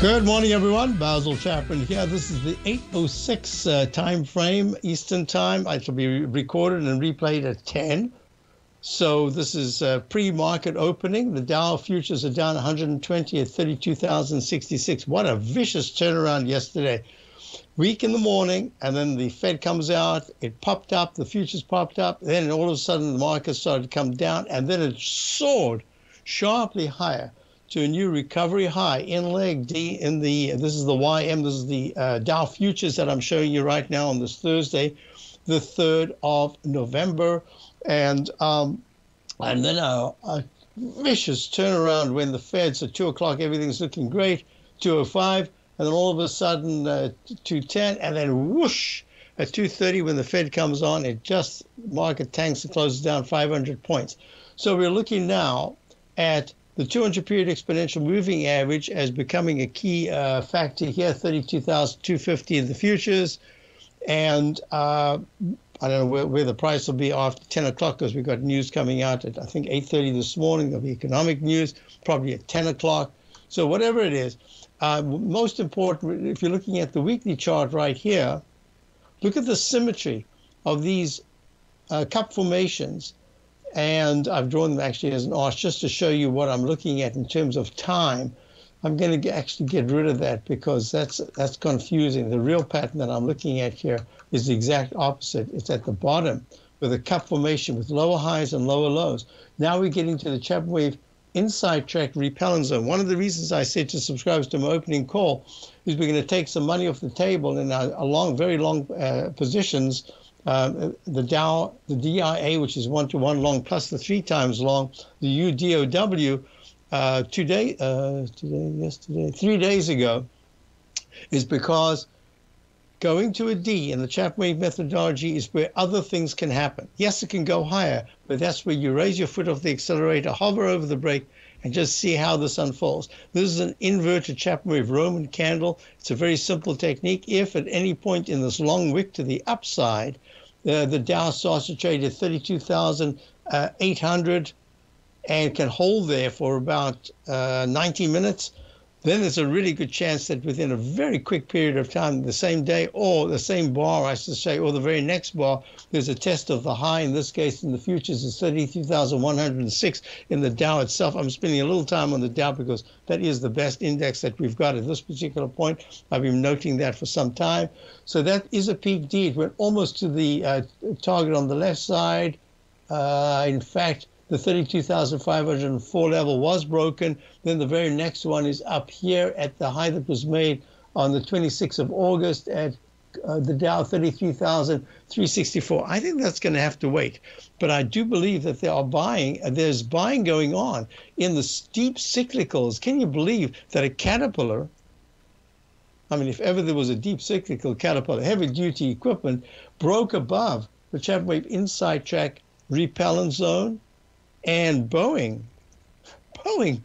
Good morning, everyone. Basil Chapman here. This is the 8:06 uh, time frame Eastern time. It will be recorded and replayed at 10. So this is uh, pre-market opening. The Dow futures are down 120 at 32,066. What a vicious turnaround yesterday. Weak in the morning, and then the Fed comes out. It popped up. The futures popped up. Then all of a sudden, the market started to come down, and then it soared sharply higher to a new recovery high in leg D in the this is the YM this is the uh, Dow futures that I'm showing you right now on this Thursday the 3rd of November. And um, and then a, a vicious turnaround when the Feds at 2 o'clock everything's looking great 205 and then all of a sudden uh, 210 and then whoosh at 230 when the Fed comes on it just market tanks and closes down 500 points. So we're looking now at the 200 period exponential moving average as becoming a key uh, factor here 32,250 in the futures. And uh, I don't know where, where, the price will be after 10 o'clock because we've got news coming out at I think 8:30 this morning. There'll be economic news probably at 10 o'clock. So whatever it is, uh, most important if you're looking at the weekly chart right here, look at the symmetry of these uh, cup formations and I've drawn them actually as an arch just to show you what I'm looking at in terms of time. I'm going to actually get rid of that because that's that's confusing. The real pattern that I'm looking at here is the exact opposite. It's at the bottom with a cup formation with lower highs and lower lows. Now we're getting to the Chapman wave inside track repellent zone. One of the reasons I said to subscribers to my opening call is we're going to take some money off the table in our, long, very long uh, positions uh, the Dow, the DIA, which is one to one long plus the three times long, the UDOW, uh, today, uh, today, yesterday, three days ago, is because going to a D in the Chapman methodology is where other things can happen. Yes, it can go higher, but that's where you raise your foot off the accelerator, hover over the brake, and just see how this unfolds. This is an inverted Chapman wave Roman candle. It's a very simple technique. If at any point in this long wick to the upside, uh, the Dow trade at 32,800 and can hold there for about uh, 90 minutes, then there's a really good chance that within a very quick period of time, the same day or the same bar, I should say, or the very next bar, there's a test of the high. In this case, in the futures, is 33,106 in the Dow itself. I'm spending a little time on the Dow because that is the best index that we've got at this particular point. I've been noting that for some time. So that is a peak D. It went almost to the uh, target on the left side. Uh, in fact, the 32,504 level was broken. Then the very next one is up here at the high that was made on the 26th of August at uh, the Dow 33,364. I think that's going to have to wait. But I do believe that there are buying, there's buying going on in the steep cyclicals. Can you believe that a caterpillar, I mean, if ever there was a deep cyclical caterpillar, heavy duty equipment, broke above the Chapman Wave inside track repellent zone and Boeing, Boeing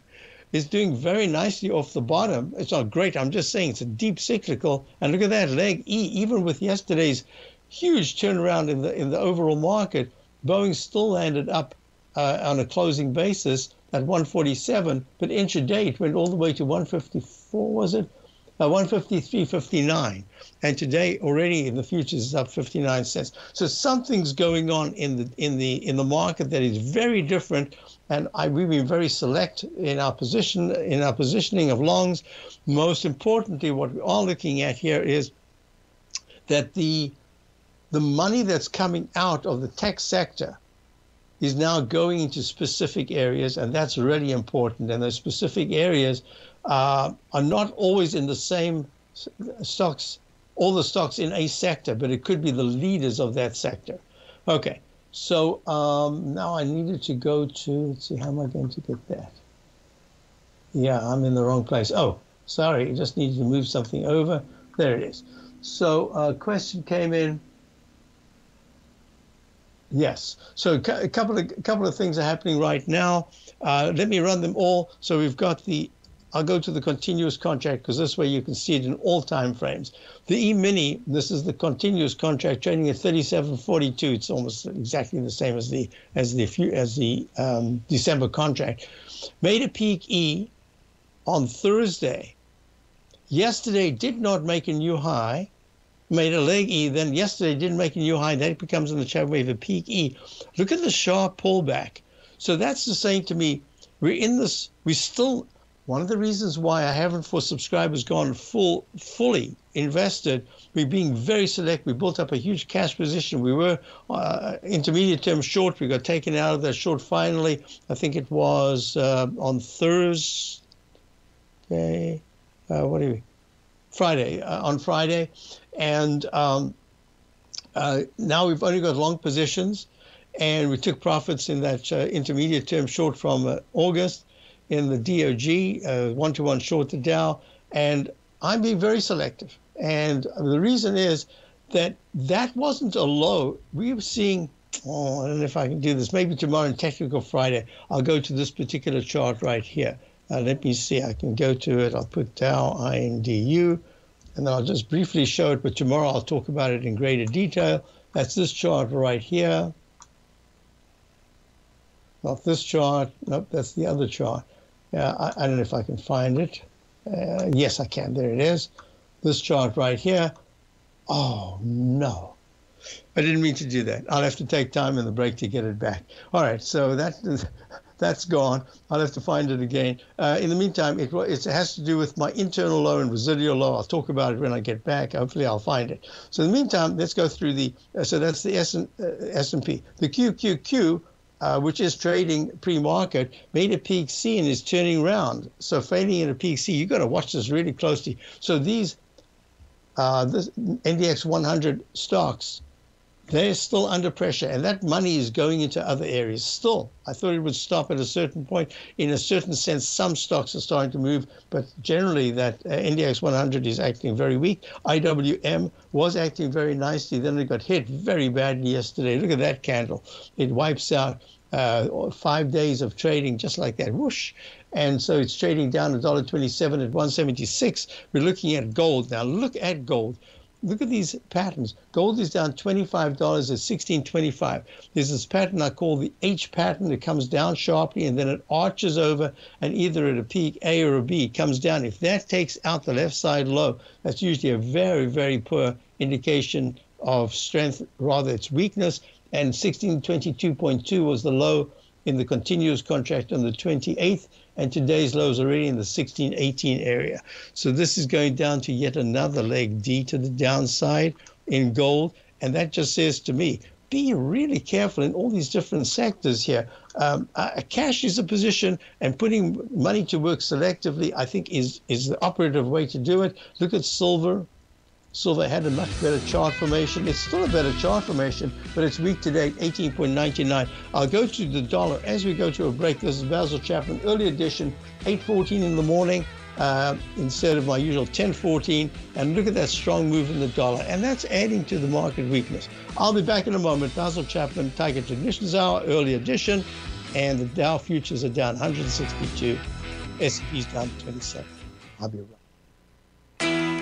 is doing very nicely off the bottom. It's not great. I'm just saying it's a deep cyclical. And look at that leg E. Even with yesterday's huge turnaround in the in the overall market, Boeing still landed up uh, on a closing basis at 147, but intraday it went all the way to 154. Was it? Uh, 153.59 and today already in the futures is up 59 cents. So something's going on in the in the in the market that is very different. And I, we've been very select in our position in our positioning of longs. Most importantly what we are looking at here is that the the money that's coming out of the tech sector is now going into specific areas, and that's really important. And those specific areas uh, are not always in the same stocks, all the stocks in a sector, but it could be the leaders of that sector. Okay, so um, now I needed to go to, let's see, how am I going to get that? Yeah, I'm in the wrong place. Oh, sorry, I just needed to move something over. There it is. So a question came in. Yes. So a couple of a couple of things are happening right now. Uh, let me run them all. So we've got the. I'll go to the continuous contract because this way you can see it in all time frames. The E-mini, this is the continuous contract trading at 37.42. It's almost exactly the same as the as the as the um, December contract. Made a peak E on Thursday. Yesterday did not make a new high made a leg E, then yesterday didn't make a new high, then it becomes in the Chapman wave a peak E. Look at the sharp pullback. So that's the saying to me, we're in this, we still, one of the reasons why I haven't for subscribers gone full, fully invested, we're being very select. We built up a huge cash position. We were uh, intermediate term short. We got taken out of that short finally. I think it was uh, on Thursday. Uh, what do you? Friday. Uh, on Friday, and um, uh, now we've only got long positions, and we took profits in that uh, intermediate term short from August in the DOG, one to one short the Dow, and I'm being very selective. And the reason is that that wasn't a low. We were seeing. Oh, I don't know if I can do this. Maybe tomorrow in Technical Friday, I'll go to this particular chart right here. Uh, let me see. I can go to it. I'll put Dow INDU and then I'll just briefly show it, but tomorrow I'll talk about it in greater detail. That's this chart right here. Not this chart. Nope, that's the other chart. Yeah, I, I don't know if I can find it. Uh, yes, I can. There it is. This chart right here. Oh, no. I didn't mean to do that. I'll have to take time in the break to get it back. All right, so that that's gone. I'll have to find it again. Uh, in the meantime, it, it, has to do with my internal low and residual low. I'll talk about it when I get back. Hopefully, I'll find it. So in the meantime, let's go through the. Uh, so that's the S and uh, S&P. The QQQ. Uh, which is trading pre-market, made a peak C and is turning around. So failing in a peak C, you've got to watch this really closely. So these, uh, this NDX 100 stocks they're still under pressure, and that money is going into other areas still. I thought it would stop at a certain point. In a certain sense, some stocks are starting to move, but generally, that uh, NDX 100 is acting very weak. IWM was acting very nicely, then it got hit very badly yesterday. Look at that candle. It wipes out uh, five days of trading just like that, whoosh. And so it's trading down $1.27 at 176. We're looking at gold now. Look at gold look at these patterns. Gold is down $25 at 1625. There's this pattern I call the H pattern. It comes down sharply and then it arches over and either at a peak A or a B comes down. If that takes out the left side low, that's usually a very, very poor indication of strength, rather it's weakness. And 1622.2 was the low in the continuous contract on the 28th and today's lows already in the 16, 18 area. So this is going down to yet another leg D to the downside in gold. And that just says to me, be really careful in all these different sectors here. Um, uh, cash is a position, and putting money to work selectively, I think, is is the operative way to do it. Look at silver, Silver had a much better chart formation. It's still a better chart formation, but it's week to date, 18.99. I'll go to the dollar as we go to a break. This is Basil Chapman, early edition, 8.14 in the morning. Uh, instead of my usual 10.14 and look at that strong move in the dollar and that's adding to the market weakness i'll be back in a moment basil chapman tiger technicians hour early edition and the dow futures are down 162 s&p's down 27 i'll be right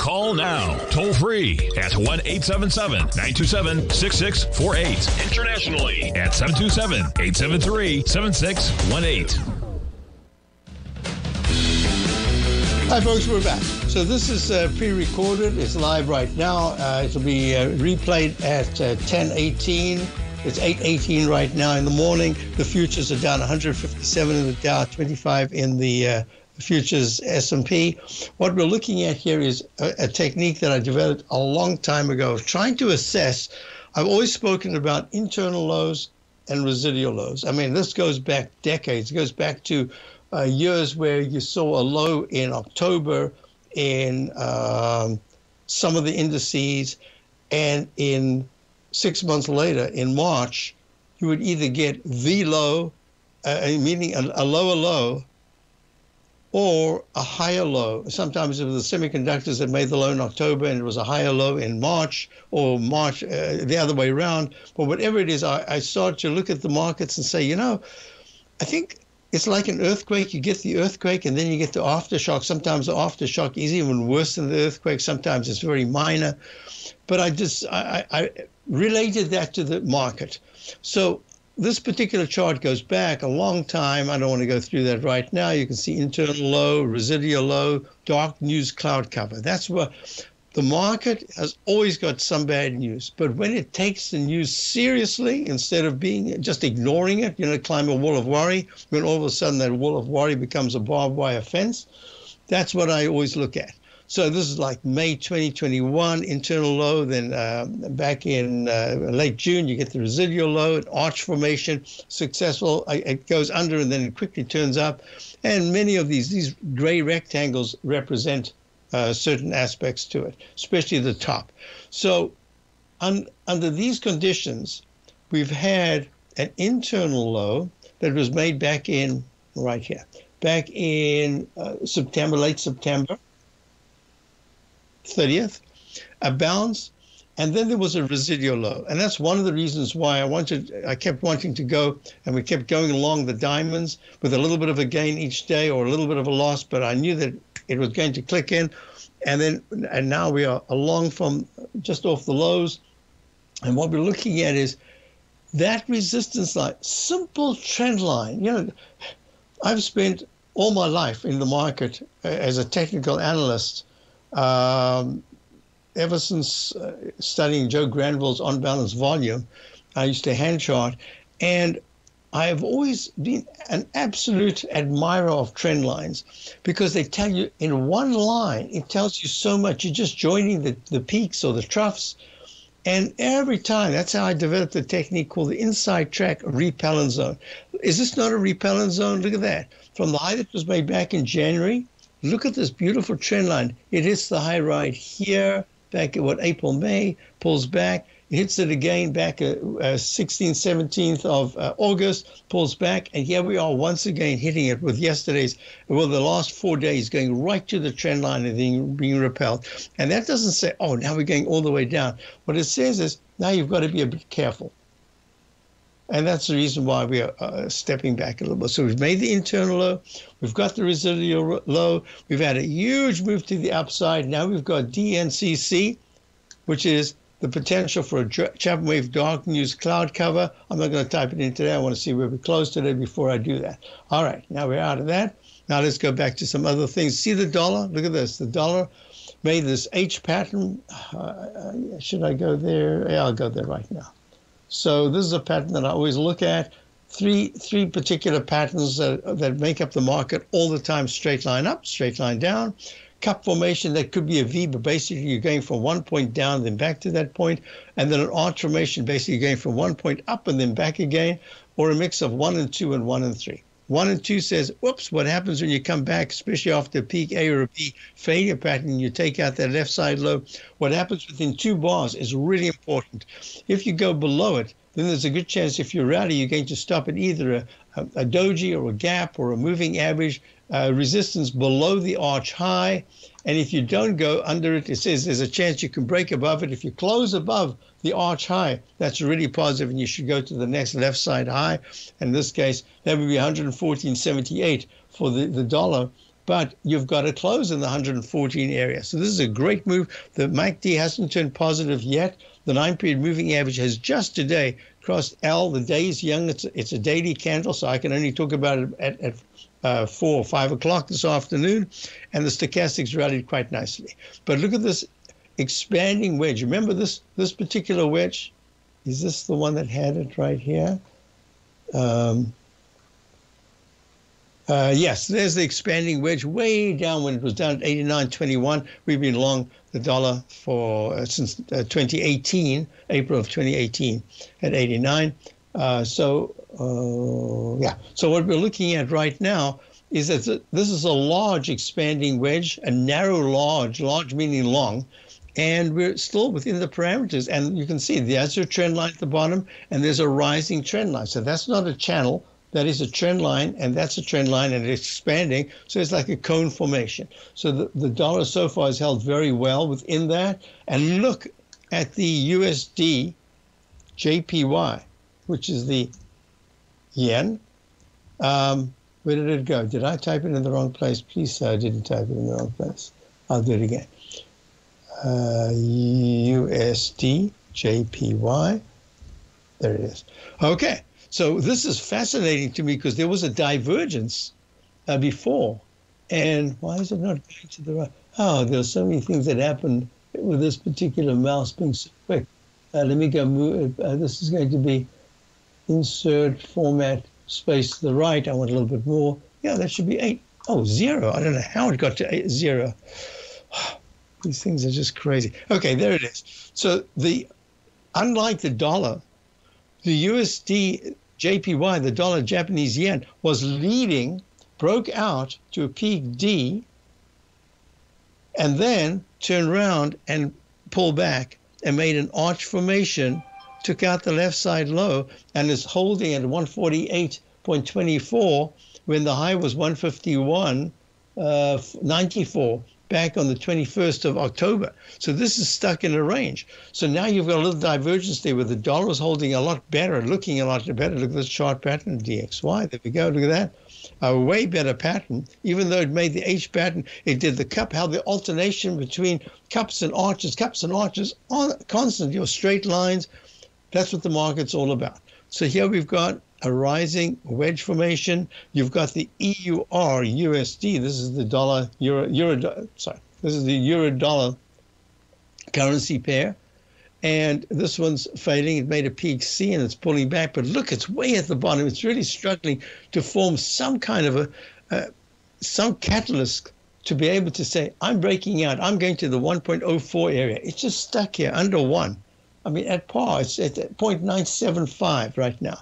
Call now, toll free at 1 877 927 6648. Internationally at 727 873 7618. Hi, folks, we're back. So this is uh, pre-recorded. It's live right now. Uh, it'll be uh, replayed at uh, 10:18 it's 818 right now in the morning. The futures are down 157 in the Dow, 25 in the uh, futures S&P. What we're looking at here is a, a technique that I developed a long time ago, of trying to assess. I've always spoken about internal lows and residual lows. I mean, this goes back decades. It goes back to uh, years where you saw a low in October in um, some of the indices, and in six months later in March, you would either get the low, uh, meaning a, a, lower low, or a higher low. Sometimes it was the semiconductors that made the low in October and it was a higher low in March, or March uh, the other way around. But whatever it is, I, I start to look at the markets and say, you know, I think it's like an earthquake. You get the earthquake and then you get the aftershock. Sometimes the aftershock is even worse than the earthquake. Sometimes it's very minor. But I just I, I related that to the market. So this particular chart goes back a long time. I don't want to go through that right now. You can see internal low, residual low, dark news cloud cover. That's where the market has always got some bad news. But when it takes the news seriously, instead of being just ignoring it, you know, climb a wall of worry, when all of a sudden that wall of worry becomes a barbed wire fence, that's what I always look at. So this is like May 2021 internal low. Then uh, back in uh, late June, you get the residual low, arch formation, successful. It goes under and then it quickly turns up. And many of these these gray rectangles represent uh, certain aspects to it, especially the top. So un, under these conditions, we've had an internal low that was made back in right here, back in uh, September, late September 30th, a bounce, and then there was a residual low. And that's one of the reasons why I wanted, I kept wanting to go, and we kept going along the diamonds with a little bit of a gain each day or a little bit of a loss, but I knew that it was going to click in. And then, and now we are along from just off the lows. And what we're looking at is that resistance line, simple trend line. You know, I've spent all my life in the market as a technical analyst um, ever since uh, studying Joe Granville's On Balance volume, I used to hand chart. And I have always been an absolute admirer of trend lines because they tell you in one line, it tells you so much. You're just joining the, the peaks or the troughs. And every time, that's how I developed a technique called the inside track repellent zone. Is this not a repellent zone? Look at that. From the high that was made back in January, look at this beautiful trend line. It hits the high right here, back at what, April, May, pulls back hits it again back at uh, 16th, 17th of uh, August, pulls back, and here we are once again hitting it with yesterday's, well, the last four days going right to the trend line and being, being repelled. And that doesn't say, oh, now we're going all the way down. What it says is, now you've got to be a bit careful. And that's the reason why we are uh, stepping back a little bit. So we've made the internal low, we've got the residual low, we've had a huge move to the upside. Now we've got DNCC, which is the potential for a Chapman Wave dark news cloud cover. I'm not going to type it in today. I want to see where we close today before I do that. All right, now we're out of that. Now let's go back to some other things. See the dollar? Look at this. The dollar made this H pattern. Uh, should I go there? Yeah, I'll go there right now. So this is a pattern that I always look at. Three three particular patterns that, that make up the market all the time: straight line up, straight line down cup formation that could be a V, but basically you're going from one point down, then back to that point, and then an arch formation, basically going from one point up and then back again, or a mix of one and two and one and three. One and two says, whoops, what happens when you come back, especially after peak A or a B failure pattern, you take out that left side low. What happens within two bars is really important. If you go below it, then there's a good chance if you're rally, you're going to stop at either a, a, a doji or a gap or a moving average uh, resistance below the arch high. And if you don't go under it, it says there's a chance you can break above it. If you close above the arch high, that's really positive, and you should go to the next left side high. In this case, that would be 114.78 for the, the dollar. But you've got to close in the 114 area. So this is a great move. The MACD hasn't turned positive yet. The nine period moving average has just today crossed L. The day is young. It's, it's a daily candle, so I can only talk about it at, at uh, four or five o'clock this afternoon, and the stochastics rallied quite nicely. But look at this expanding wedge. Remember this this particular wedge? Is this the one that had it right here? Um, uh, yes, there's the expanding wedge way down when it was down at 89.21. We've been long the dollar for uh, since uh, 2018, April of 2018 at 89. Uh, so uh, yeah, so what we're looking at right now is that this is a large expanding wedge, a narrow large, large meaning long, and we're still within the parameters. And you can see there's a trend line at the bottom, and there's a rising trend line. So that's not a channel that is a trend line, and that's a trend line, and it's expanding. So it's like a cone formation. So the, the dollar so far has held very well within that. And look at the USD JPY, which is the yen. Um, where did it go? Did I type it in the wrong place? Please say I didn't type it in the wrong place. I'll do it again. Uh, USD JPY. There it is. Okay. So this is fascinating to me because there was a divergence uh, before. And why is it not going to the right? Oh, there's so many things that happened with this particular mouse being so quick. Uh, let me go move. Uh, this is going to be insert format space to the right. I want a little bit more. Yeah, that should be eight. Oh, zero. I don't know how it got to eight, zero. These things are just crazy. Okay, there it is. So the unlike the dollar, the USD JPY, the dollar Japanese yen, was leading, broke out to a peak D, and then turned around and pulled back and made an arch formation, took out the left side low, and is holding at 148.24 when the high was 151.94 Uh, 94 back on the 21st of October. So this is stuck in a range. So now you've got a little divergence there where the dollar is holding a lot better, looking a lot better. Look at this chart pattern, DXY. There we go. Look at that. A way better pattern. Even though it made the H pattern, it did the cup, how the alternation between cups and arches, cups and arches, on constant, your straight lines. That's what the market's all about. So here we've got a rising wedge formation. You've got the EUR USD. This is the dollar euro euro. Sorry, this is the euro dollar currency pair, and this one's fading. It made a peak C and it's pulling back, but look, it's way at the bottom. It's really struggling to form some kind of a uh, some catalyst to be able to say, I'm breaking out. I'm going to the 1.04 area. It's just stuck here under one. I mean, at par, it's at 0.975 right now.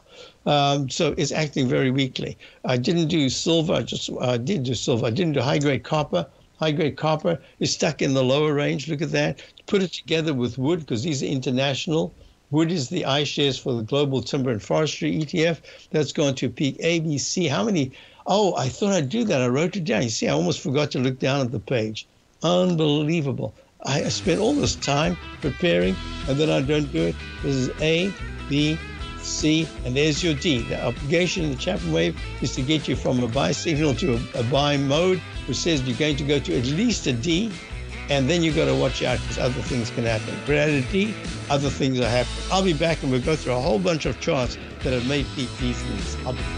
Um, so it's acting very weakly. I didn't do silver. I just uh, did do silver. I didn't do high grade copper. High grade copper is stuck in the lower range. Look at that. Put it together with wood because these are international. Wood is the iShares for the Global Timber and Forestry ETF. That's going to peak ABC. How many? Oh, I thought I'd do that. I wrote it down. You see, I almost forgot to look down at the page. Unbelievable. I spend all this time preparing and then I don't do it. This is A, B, C, and there's your D. The obligation in the Chapman wave is to get you from a buy signal to a, a buy mode, which says you're going to go to at least a D, and then you've got to watch out because other things can happen. But at a D, other things are happening. I'll be back and we'll go through a whole bunch of charts that have made peak D3s.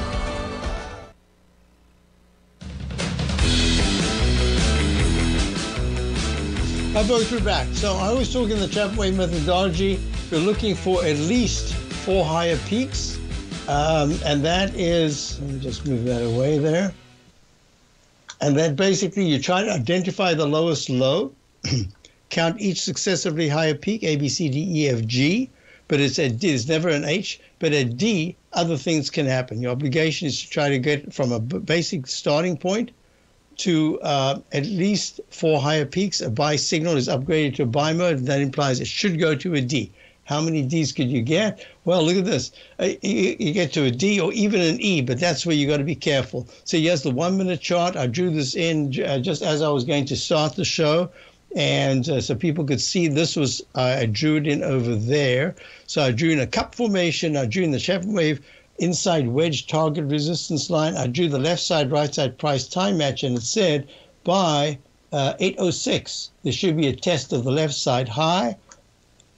Hi, folks, we're back. So I was talking the Chapman Wave methodology. You're looking for at least four higher peaks. Um, and that is, let me just move that away there. And then basically you try to identify the lowest low, count each successively higher peak, A, B, C, D, E, F, G, but it's a D, it's never an H, but at D, other things can happen. Your obligation is to try to get from a basic starting point to uh, at least four higher peaks. A buy signal is upgraded to a buy mode. That implies it should go to a D. How many Ds could you get? Well, look at this. Uh, you, get to a D or even an E, but that's where you got to be careful. So here's the one minute chart. I drew this in uh, just as I was going to start the show. And uh, so people could see this was, uh, I drew it in over there. So I drew in a cup formation. I drew in the Chapman wave inside wedge target resistance line. I drew the left side, right side price time match, and it said by uh, 806, there should be a test of the left side high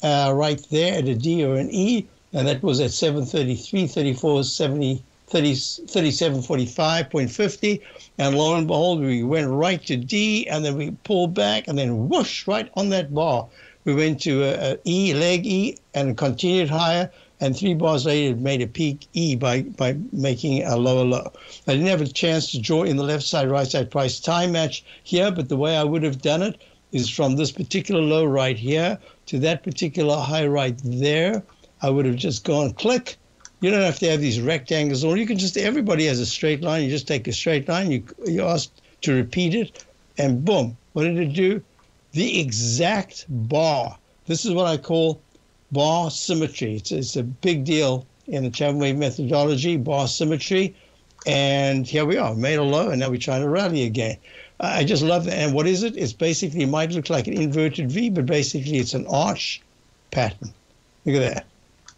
uh, right there at a D or an E, and that was at 733, 34, 70, 30, 3745.50. And lo and behold, we went right to D, and then we pulled back, and then whoosh, right on that bar. We went to a, a E, leg E, and continued higher. And three bars later, it made a peak E by, by making a lower low. I didn't have a chance to draw in the left side, right side price time match here, but the way I would have done it is from this particular low right here to that particular high right there. I would have just gone click. You don't have to have these rectangles, or you can just, everybody has a straight line. You just take a straight line, you, you ask to repeat it, and boom. What did it do? The exact bar. This is what I call bar symmetry. It's, it's a big deal in the Chapman wave methodology, bar symmetry. And here we are, made a low, and now we're trying to rally again. I just love that. And what is it? It's basically, it might look like an inverted V, but basically it's an arch pattern. Look at that. that.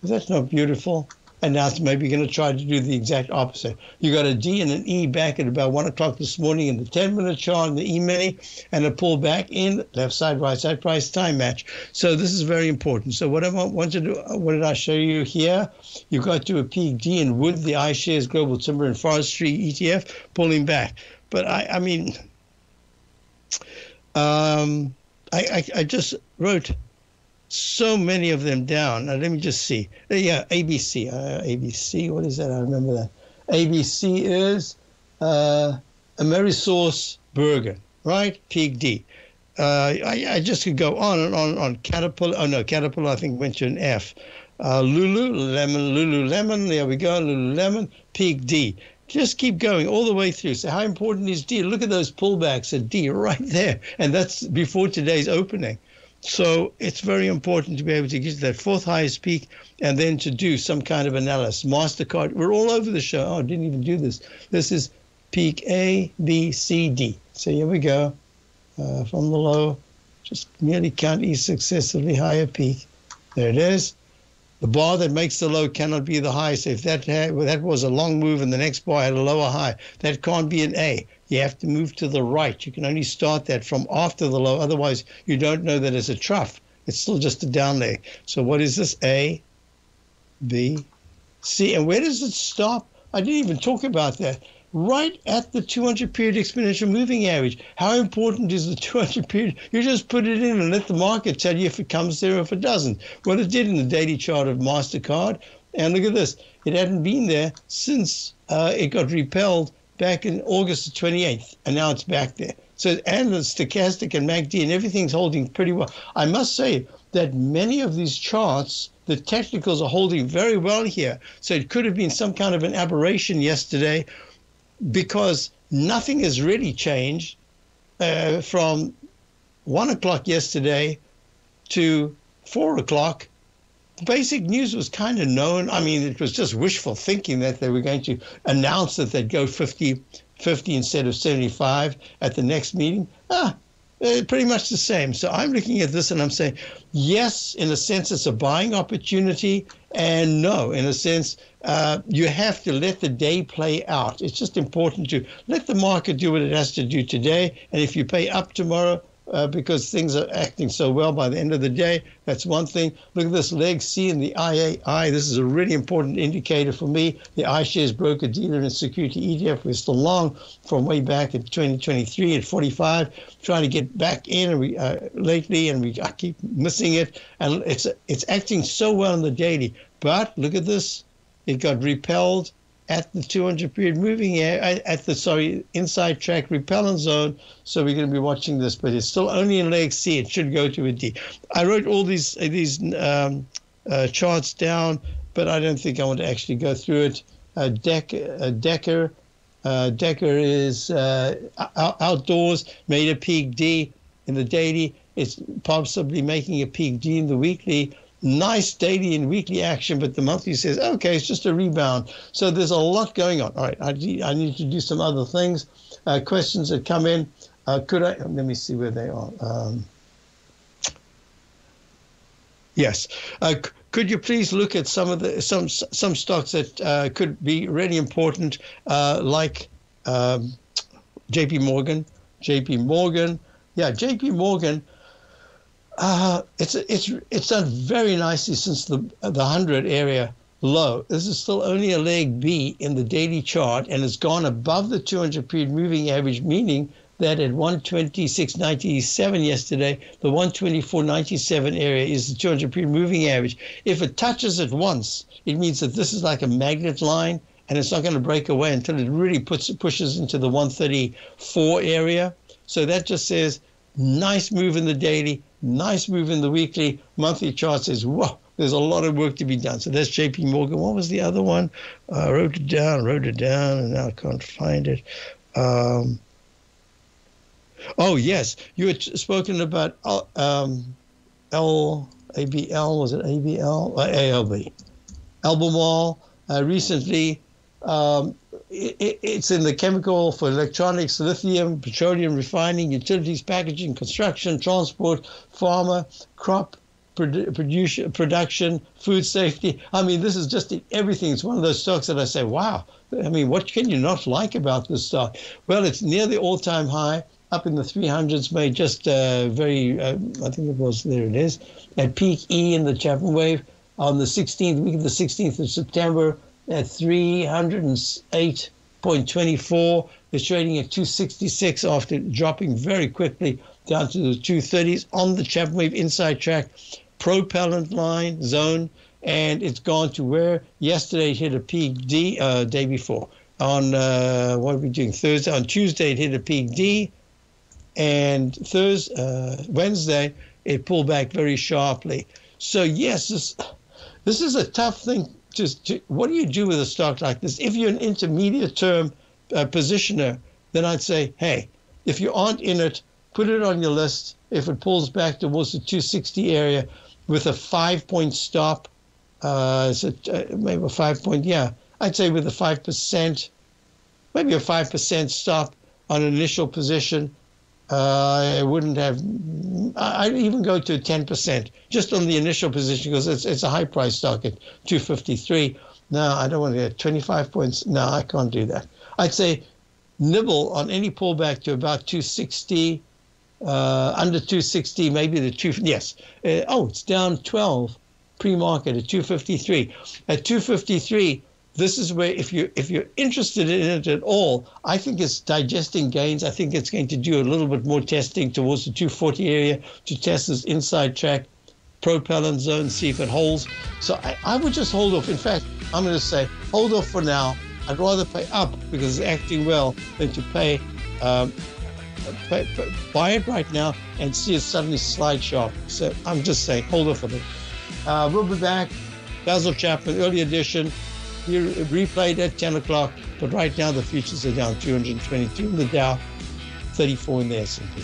Is that not beautiful? And now it's maybe going to try to do the exact opposite. You got a D and an E back at about 1 o'clock this morning in the 10 minute chart in the E mini, and a pull back in left side, right side price time match. So this is very important. So what I want to do, what did I show you here? You got to a peak D in wood, the iShares Global Timber and Forestry ETF, pulling back. But I, I mean, um, I, I, I just wrote so many of them down. Now, let me just see. Uh, yeah, ABC. Uh, ABC, what is that? I remember that. ABC is uh, Amerisource Burger, right? Peak D. Uh, I, I just could go on and on on Caterpillar. Oh, no, Caterpillar, I think, went to an F. Uh, Lulu, Lemon, Lululemon, there we go, Lululemon, Peak D just keep going all the way through. So how important is D? Look at those pullbacks at D right there. And that's before today's opening. So it's very important to be able to get to that fourth highest peak and then to do some kind of analysis. MasterCard, we're all over the show. Oh, I didn't even do this. This is peak A, B, C, D. So here we go. Uh, from the low, just merely count each successively higher peak. There it is. The bar that makes the low cannot be the high. So if that had, well, that was a long move and the next bar had a lower high, that can't be an A. You have to move to the right. You can only start that from after the low. Otherwise, you don't know that it's a trough. It's still just a down leg. So what is this? A, B, C. And where does it stop? I didn't even talk about that right at the 200 period exponential moving average. How important is the 200 period? You just put it in and let the market tell you if it comes there or if it doesn't. Well, it did in the daily chart of MasterCard. And look at this. It hadn't been there since uh, it got repelled back in August the 28th, and now it's back there. So, and the stochastic and MACD and everything's holding pretty well. I must say that many of these charts, the technicals are holding very well here. So it could have been some kind of an aberration yesterday because nothing has really changed uh, from one o'clock yesterday to four o'clock. Basic news was kind of known. I mean, it was just wishful thinking that they were going to announce that they'd go 50, 50 instead of 75 at the next meeting. Ah, uh, pretty much the same. So I'm looking at this and I'm saying, yes, in a sense, it's a buying opportunity, and no, in a sense, uh, you have to let the day play out. It's just important to let the market do what it has to do today, and if you pay up tomorrow, uh, because things are acting so well by the end of the day. That's one thing. Look at this leg C in the IAI. This is a really important indicator for me. The iShares broker dealer and security ETF. We're still long from way back in 2023 at 45, trying to get back in and we, uh, lately, and we I keep missing it. And it's it's acting so well in the daily. But look at this. It got repelled at the 200 period moving area, at the sorry inside track repellent zone. So we're going to be watching this, but it's still only in leg C. It should go to a D. I wrote all these uh, these um, uh, charts down, but I don't think I want to actually go through it. Uh, Deck, uh, Decker, uh, Decker is uh, outdoors made a peak D in the daily. It's possibly making a peak D in the weekly nice daily and weekly action, but the monthly says, okay, it's just a rebound. So there's a lot going on. All right, I, I need to do some other things. Uh, questions that come in. Uh, could I? Let me see where they are. Um, yes. Uh, could you please look at some of the some some stocks that uh, could be really important, uh, like um, J.P. Morgan, J.P. Morgan. Yeah, J.P. Morgan Uh, it's it's it's done very nicely since the the hundred area low. This is still only a leg B in the daily chart, and it's gone above the 200 period moving average, meaning that at 126.97 yesterday, the 124.97 area is the 200 period moving average. If it touches it once, it means that this is like a magnet line, and it's not going to break away until it really puts pushes into the 134 area. So that just says nice move in the daily, nice move in the weekly. Monthly chart says, whoa, there's a lot of work to be done. So that's JP Morgan. What was the other one? I uh, wrote it down, wrote it down, and now I can't find it. Um, oh, yes. You had spoken about uh, um, L, ABL, was it ABL? Uh, ALB. Albemarle uh, recently. Um, it, it's in the chemical for electronics, lithium, petroleum refining, utilities, packaging, construction, transport, pharma, crop, produce, production, food safety. I mean, this is just everything. It's one of those stocks that I say, wow. I mean, what can you not like about this stock? Well, it's near the all-time high, up in the 300s, made just uh, very, uh, I think it was, there it is, at peak E in the Chapman wave on the 16th, week of the 16th of September at 308.24. It's trading at 266 after dropping very quickly down to the 230s on the Chapman wave inside track propellant line zone, and it's gone to where yesterday it hit a peak D, uh, day before. On uh, what are we doing? Thursday. On Tuesday it hit a peak D, and Thursday, uh, Wednesday it pulled back very sharply. So yes, this this is a tough thing. To what do you do with a stock like this? If you're an intermediate term uh, positioner, then I'd say, hey, if you aren't in it, put it on your list. If it pulls back towards the 260 area, with a five point stop. Uh, is it uh, maybe a five point? Yeah, I'd say with a five percent, maybe a five percent stop on an initial position. Uh, I wouldn't have. I'd even go to ten percent just on the initial position because it's it's a high price stock at two fifty three. No, I don't want to get twenty five points. No, I can't do that. I'd say nibble on any pullback to about two sixty uh, under 260, maybe the two. Yes. Uh, oh, it's down 12 pre-market at 253. At 253, this is where if you if you're interested in it at all, I think it's digesting gains. I think it's going to do a little bit more testing towards the 240 area to test this inside track propellant zone, see if it holds. So I, I would just hold off. In fact, I'm going to say hold off for now. I'd rather pay up because it's acting well than to pay um, buy it right now and see it suddenly slide sharp. So I'm just saying, hold off a bit. Uh, we'll be back. Basil Chapman, early edition. You replayed at 10 o'clock, but right now the futures are down 222 in the Dow, 34 in the S&P.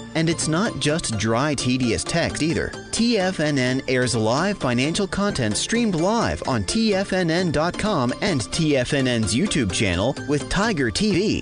And it's not just dry, tedious text either. TFNN airs live financial content streamed live on TFNN.com and TFNN's YouTube channel with Tiger TV,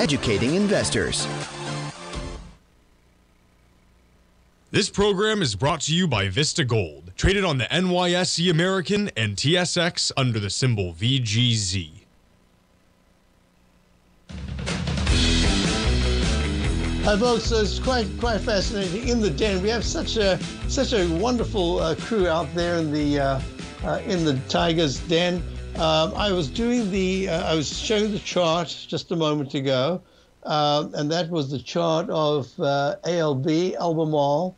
educating investors. This program is brought to you by Vista Gold, traded on the NYSE American and TSX under the symbol VGZ. Hi, folks. So it's quite quite fascinating. In the den, we have such a such a wonderful uh, crew out there in the uh, uh, in the Tigers Den. Um, I was doing the uh, I was showing the chart just a moment ago, um, and that was the chart of uh, ALB Albemarle.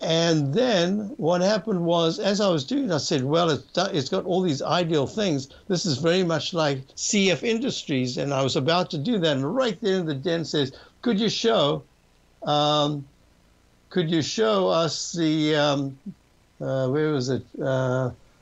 And then what happened was, as I was doing, I said, well, it's, it's got all these ideal things. This is very much like CF Industries. And I was about to do that. And right there in the den says, could you show, um, could you show us the, um, uh, where was it?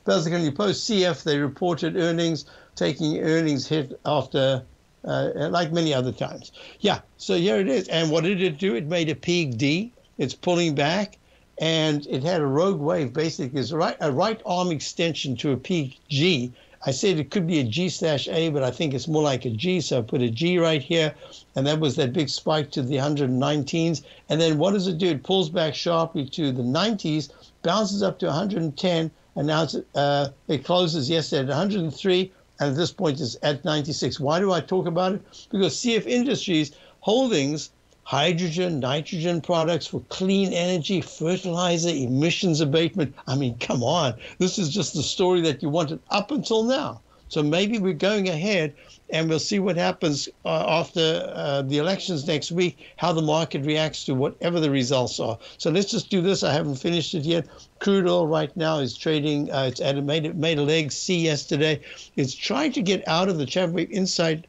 Uh, basically, post CF, they reported earnings, taking earnings hit after, uh, like many other times. Yeah, so here it is. And what did it do? It made a peak D. It's pulling back and it had a rogue wave. Basically, it's right a right arm extension to a peak G. I said it could be a G slash A, but I think it's more like a G. So I put a G right here, and that was that big spike to the 119s. And then what does it do? It pulls back sharply to the 90s, bounces up to 110, and uh, it closes yesterday at 103, and at this point it's at 96. Why do I talk about it? Because CF Industries Holdings hydrogen, nitrogen products for clean energy, fertilizer, emissions abatement. I mean, come on. This is just the story that you wanted up until now. So maybe we're going ahead and we'll see what happens uh, after uh, the elections next week, how the market reacts to whatever the results are. So let's just do this. I haven't finished it yet. Crude oil right now is trading. Uh, it's at a made, it made a leg C yesterday. It's trying to get out of the wave inside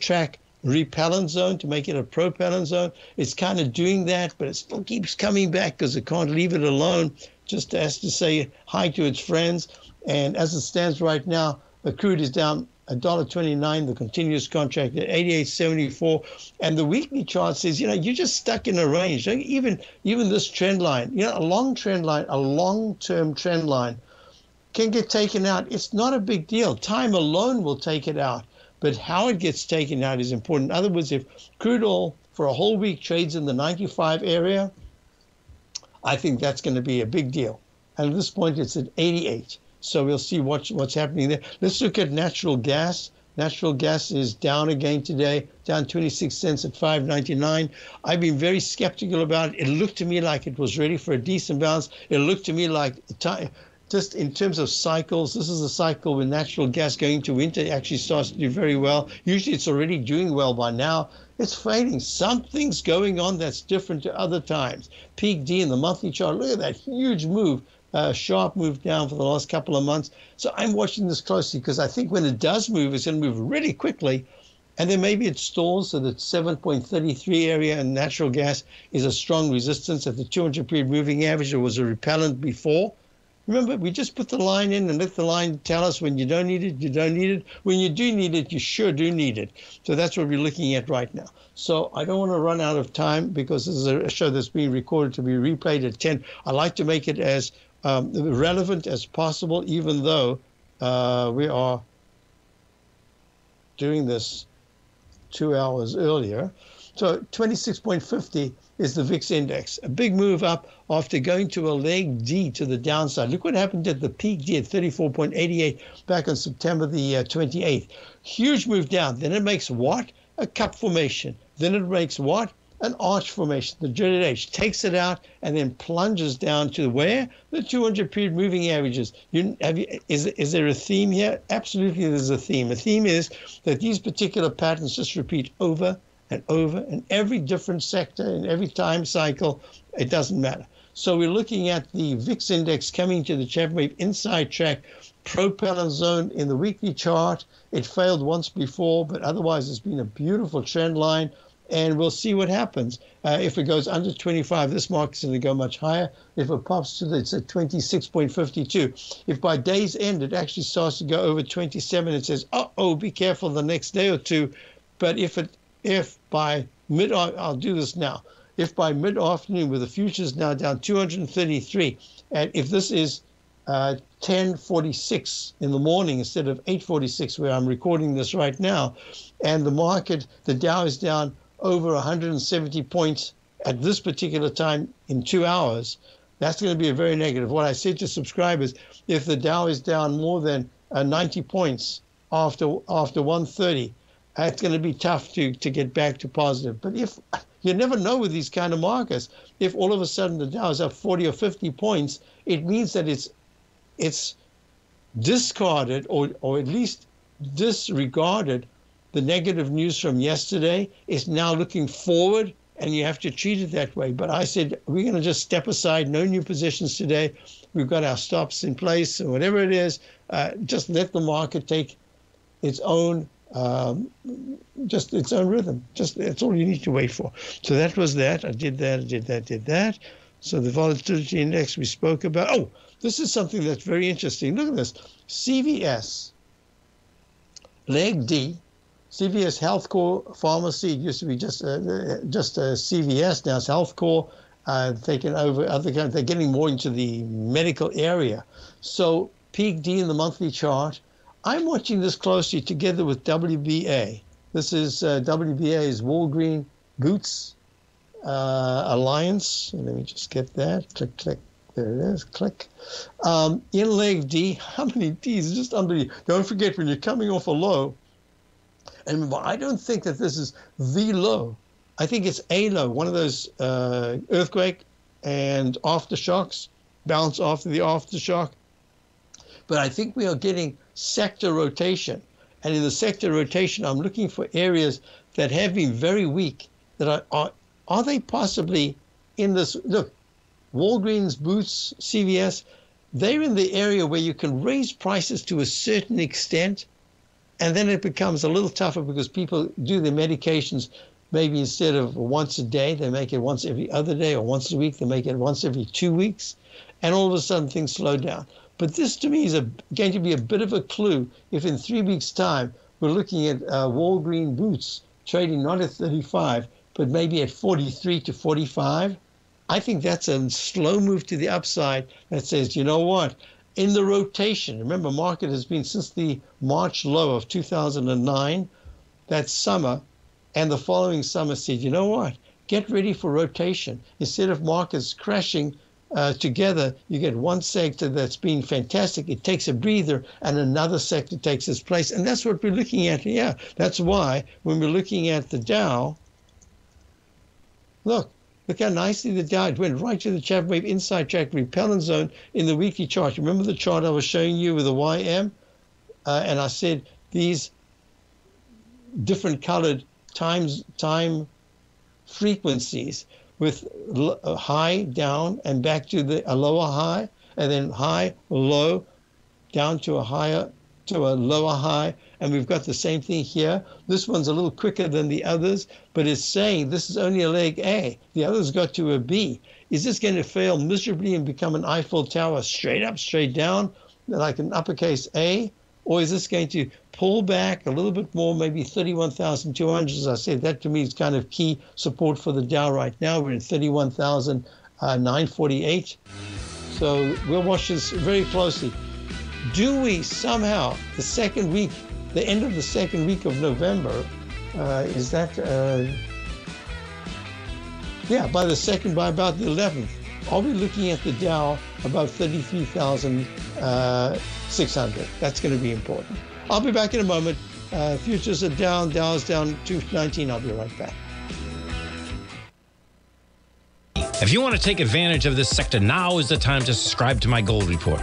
track repellent zone to make it a propellant zone. It's kind of doing that, but it still keeps coming back because it can't leave it alone. Just has to say hi to its friends. And as it stands right now, the crude is down $1.29, the continuous contract at 88.74. And the weekly chart says, you know, you're just stuck in a range. Even, even this trend line, you know, a long trend line, a long-term trend line can get taken out. It's not a big deal. Time alone will take it out but how it gets taken out is important. In other words, if crude oil for a whole week trades in the 95 area, I think that's going to be a big deal. And at this point, it's at 88. So we'll see what's, what's happening there. Let's look at natural gas. Natural gas is down again today, down 26 cents at 5.99. I've been very skeptical about it. It looked to me like it was ready for a decent bounce. It looked to me like just in terms of cycles, this is a cycle when natural gas going to winter actually starts to do very well. Usually it's already doing well by now. It's fading. Something's going on that's different to other times. Peak D in the monthly chart, look at that huge move, uh, sharp move down for the last couple of months. So I'm watching this closely because I think when it does move, it's going to move really quickly. And then maybe it stalls so that 7.33 area and natural gas is a strong resistance at the 200 period moving average. It was a repellent before. Remember, we just put the line in and let the line tell us when you don't need it, you don't need it. When you do need it, you sure do need it. So that's what we're looking at right now. So I don't want to run out of time because this is a show that's being recorded to be replayed at 10. I like to make it as um, relevant as possible, even though uh, we are doing this two hours earlier. So 26.50 is the VIX index. A big move up after going to a leg D to the downside. Look what happened at the peak D at 34.88 back on September the uh, 28th. Huge move down. Then it makes what? A cup formation. Then it makes what? An arch formation. The dreaded H takes it out and then plunges down to where? The 200 period moving averages. You, have you, is, is there a theme here? Absolutely, there's a theme. A theme is that these particular patterns just repeat over and over in every different sector in every time cycle. It doesn't matter. So we're looking at the VIX index coming to the Chapman Wave inside track propellant zone in the weekly chart. It failed once before, but otherwise it's been a beautiful trend line. And we'll see what happens. Uh, if it goes under 25, this market's going to go much higher. If it pops to the, it's at 26.52. If by day's end it actually starts to go over 27, it says, uh oh, be careful the next day or two. But if it if by mid, I'll do this now. If by mid afternoon, with the futures now down 233, and if this is uh, 10:46 in the morning instead of 8:46 where I'm recording this right now, and the market, the Dow is down over 170 points at this particular time in two hours, that's going to be a very negative. What I said to subscribers, if the Dow is down more than uh, 90 points after after 130, that's going to be tough to to get back to positive. But if you never know with these kind of markets, if all of a sudden the Dow is up 40 or 50 points, it means that it's it's discarded or or at least disregarded the negative news from yesterday is now looking forward and you have to treat it that way. But I said, we're going to just step aside, no new positions today. We've got our stops in place, or whatever it is. Uh, just let the market take its own, um, just its own rhythm. Just that's all you need to wait for. So that was that. I did that. I did that. Did that. So the volatility index we spoke about. Oh, this is something that's very interesting. Look at this. CVS, leg D, CVS Health HealthCore Pharmacy used to be just uh, just a CVS now it's HealthCore uh, taking over other kinds. They're getting more into the medical area. So peak D in the monthly chart. I'm watching this closely together with WBA. This is uh, WBA's Walgreen Boots uh, Alliance. Let me just get that. Click, click. There it is. Click. Um, in leg D, how many D's? Just unbelievable. Don't forget when you're coming off a low, and I don't think that this is the low. I think it's a low, one of those uh, earthquake and aftershocks, bounce after the aftershock. But I think we are getting sector rotation. And in the sector rotation, I'm looking for areas that have been very weak. That are, are, are they possibly in this? Look, Walgreens, Boots, CVS, they're in the area where you can raise prices to a certain extent and then it becomes a little tougher because people do their medications maybe instead of once a day, they make it once every other day, or once a week, they make it once every two weeks. And all of a sudden things slow down. But this to me is a, going to be a bit of a clue if in three weeks' time we're looking at uh, Walgreen Boots trading not at 35, but maybe at 43 to 45. I think that's a slow move to the upside that says, you know what? In the rotation. Remember, market has been since the March low of 2009, that summer, and the following summer said, you know what? Get ready for rotation. Instead of markets crashing uh, together, you get one sector that's been fantastic. It takes a breather, and another sector takes its place. And that's what we're looking at here. That's why when we're looking at the Dow, look, Look how nicely the Dow went right to the Chapman Wave inside track repellent zone in the weekly chart. Remember the chart I was showing you with the YM? Uh, and I said these different colored times time frequencies with a high down and back to the a lower high and then high low down to a higher to a lower high and we've got the same thing here. This one's a little quicker than the others, but it's saying this is only a leg A. The others got to a B. Is this going to fail miserably and become an Eiffel Tower straight up, straight down, like an uppercase A? Or is this going to pull back a little bit more, maybe 31,200? As I said, that to me is kind of key support for the Dow right now. We're in 31,948. So we'll watch this very closely. Do we somehow, the second week the end of the second week of November. Uh, is that? Uh, yeah, by the second, by about the 11th, I'll be looking at the Dow about 33,600. Uh, That's going to be important. I'll be back in a moment. Uh, futures are down, Dow's down 219. I'll be right back. If you want to take advantage of this sector, now is the time to subscribe to my gold report.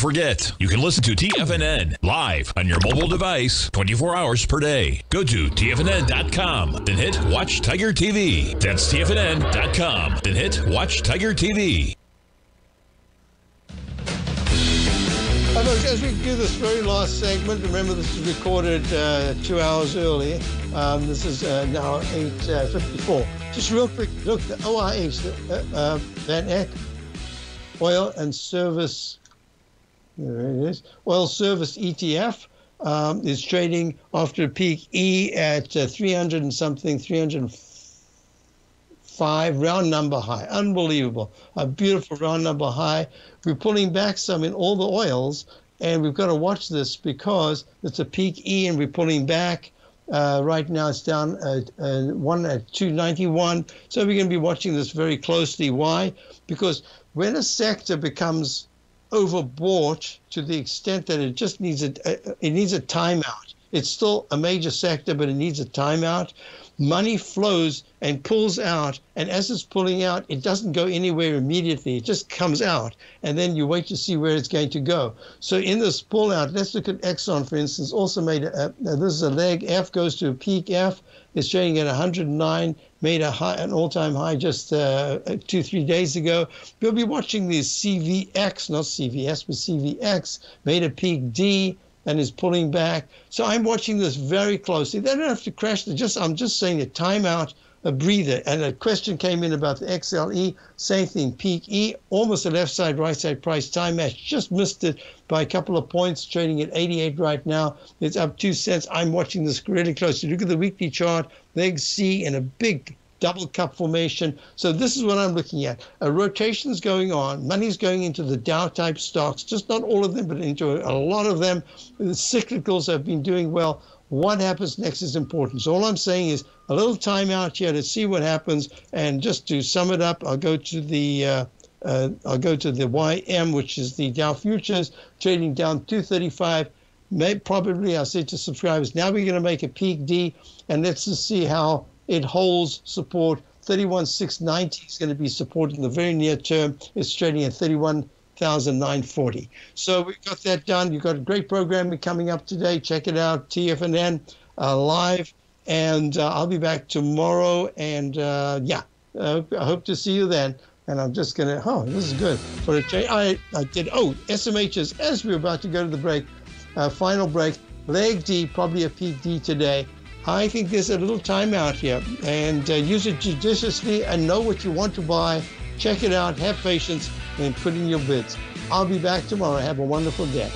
Forget, you can listen to TFNN live on your mobile device 24 hours per day. Go to TFNN.com, then hit Watch Tiger TV. That's TFNN.com, then hit Watch Tiger TV. as we do this very last segment, remember this is recorded uh, two hours earlier. Um, this is uh, now 8.54. Uh, Just real quick, look, the OIH, the, uh, uh, Van Eck Oil and Service, there it is, Oil Service ETF um, is trading after a peak E at uh, 300 and something, 305, round number high. Unbelievable. A beautiful round number high. We're pulling back some in all the oils, and we've got to watch this because it's a peak E and we're pulling back. Uh, right now it's down at, uh, one at 291. So we're going to be watching this very closely. Why? Because when a sector becomes overbought to the extent that it just needs a, it needs a timeout. It's still a major sector, but it needs a timeout money flows and pulls out. And as it's pulling out, it doesn't go anywhere immediately. It just comes out. And then you wait to see where it's going to go. So in this pull out, let's look at Exxon, for instance, also made a, this is a leg. F goes to a peak F. It's trading at 109, made a high, an all-time high just uh, two, three days ago. We'll be watching these CVX, not CVS, but CVX, made a peak D and is pulling back. So I'm watching this very closely. They don't have to crash. They just I'm just saying a timeout, a breather. And a question came in about the XLE, same thing, peak E, almost a left side, right side price time match. Just missed it by a couple of points, trading at 88 right now. It's up two cents. I'm watching this really closely. Look at the weekly chart, leg C in a big double cup formation. So this is what I'm looking at. A rotation is going on. Money's going into the Dow type stocks, just not all of them, but into a lot of them. The cyclicals have been doing well. What happens next is important. So all I'm saying is a little time out here to see what happens. And just to sum it up, I'll go to the uh, uh, I'll go to the YM, which is the Dow futures, trading down 235. May, probably I said to subscribers, now we're going to make a peak D, and let's just see how it holds support. 31,690 is going to be supported in the very near term. It's trading at 31,940. So we've got that done. You've got a great program coming up today. Check it out, TFNN uh, live. And uh, I'll be back tomorrow. And uh, yeah, I hope to see you then and I'm just gonna. Oh, this is good for a change. I I did. Oh, SMHs as we were about to go to the break, uh, final break. Leg D probably a peak D today. I think there's a little timeout here, and uh, use it judiciously and know what you want to buy. Check it out. Have patience and put in your bids. I'll be back tomorrow. Have a wonderful day.